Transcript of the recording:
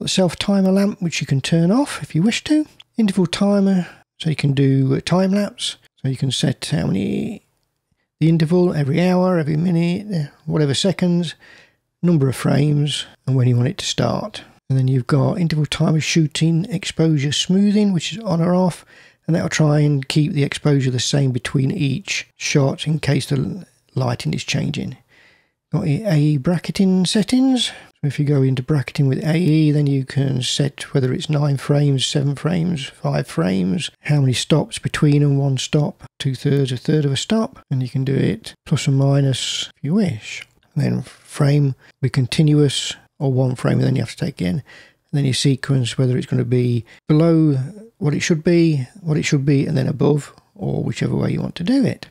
The self timer lamp, which you can turn off if you wish to. Interval timer, so you can do a time lapse. So you can set how many the interval every hour, every minute, eh, whatever seconds, number of frames, and when you want it to start. And then you've got interval timer shooting exposure smoothing, which is on or off, and that'll try and keep the exposure the same between each shot in case the lighting is changing. Got AE bracketing settings, if you go into bracketing with AE, then you can set whether it's 9 frames, 7 frames, 5 frames, how many stops between and one stop, two thirds, a third of a stop, and you can do it plus or minus if you wish. And then frame be continuous or one frame, and then you have to take in. And then you sequence whether it's going to be below what it should be, what it should be, and then above, or whichever way you want to do it.